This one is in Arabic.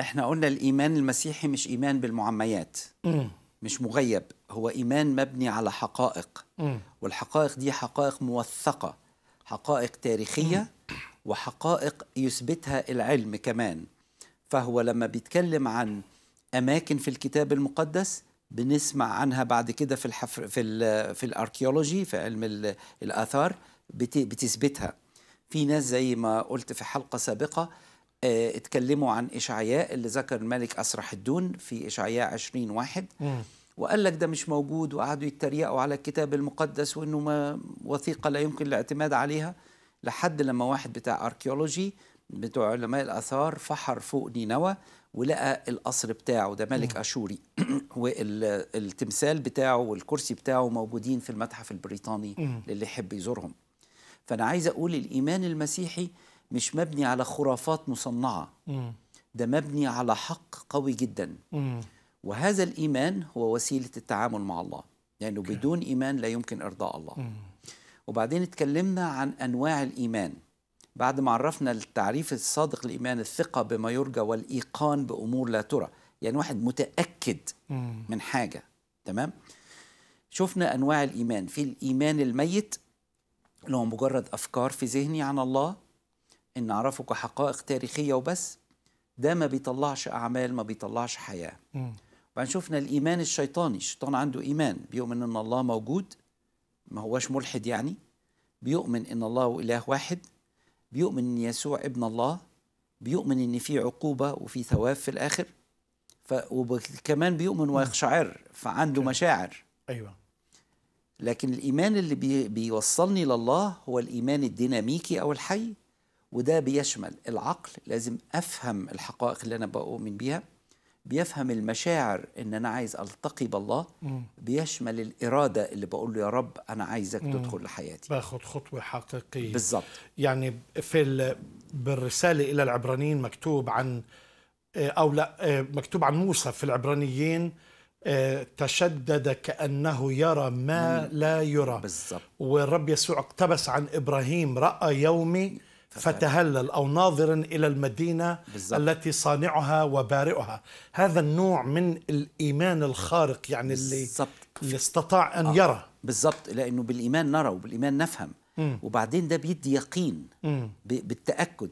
إحنا قلنا الإيمان المسيحي مش إيمان بالمعميات. مش مغيب هو إيمان مبني على حقائق. والحقائق دي حقائق موثقة حقائق تاريخية وحقائق يثبتها العلم كمان. فهو لما بيتكلم عن أماكن في الكتاب المقدس بنسمع عنها بعد كده في الحفر في ال في الأركيولوجي في علم ال- الآثار بت- بتثبتها. في ناس زي ما قلت في حلقة سابقة اتكلموا عن إشعياء اللي ذكر الملك أسرح الدون في إشعياء 20 واحد. مم. وقال لك ده مش موجود وقعدوا يتريقوا على الكتاب المقدس وإنه ما وثيقة لا يمكن الاعتماد عليها. لحد لما واحد بتاع اركيولوجي بتوع علماء الآثار فحر فوق نينوى ولقى القصر بتاعه ده ملك أشوري. والتمثال بتاعه والكرسي بتاعه موجودين في المتحف البريطاني للي يحب يزورهم. فأنا عايز أقول الإيمان المسيحي مش مبني على خرافات مصنعة. ده مبني على حق قوي جدا. وهذا الإيمان هو وسيلة التعامل مع الله. لأنه يعني بدون إيمان لا يمكن إرضاء الله. وبعدين اتكلمنا عن أنواع الإيمان. بعد ما عرفنا التعريف الصادق للإيمان الثقة بما يرجى والإيقان بأمور لا ترى. يعني واحد متأكد مم. من حاجة. تمام؟ شفنا أنواع الإيمان. في الإيمان الميت اللي هو مجرد أفكار في ذهني عن الله إن أعرفه كحقائق تاريخية وبس ده ما بيطلعش أعمال ما بيطلعش حياة. مم. وبعدين شفنا الإيمان الشيطاني الشيطان عنده إيمان بيؤمن إن الله موجود ما هوش ملحد يعني بيؤمن إن الله إله واحد بيؤمن إن يسوع ابن الله بيؤمن إن في عقوبة وفي ثواب في الآخر ف... وكمان بيؤمن ويقشعر فعنده مشاعر. أيوه. لكن الإيمان اللي بي بيوصلني لله هو الإيمان الديناميكي أو الحي وده بيشمل العقل لازم أفهم الحقائق اللي أنا بؤمن بيها. بيفهم المشاعر إن أنا عايز ألتقي بالله. مم. بيشمل الإرادة اللي بقول له يا رب أنا عايزك تدخل لحياتي. باخذ خطوة حقيقية. بالظبط. يعني في ال... بالرسالة إلى العبرانيين مكتوب عن آه، أو لا آه، مكتوب عن موسى في العبرانيين آه، تشدد كأنه يرى ما لا يرى. بالظبط. والرب يسوع اقتبس عن إبراهيم رأى يومي فتهلل أو ناظرا إلى المدينة بالظبط. التي صانعها وبارئها. هذا النوع من الإيمان الخارق يعني اللي بالظبط اللي استطاع أن يرى. بالظبط لأنه بالإيمان نرى وبالإيمان نفهم. مم. وبعدين ده بيدي يقين. ب- بالتأكد.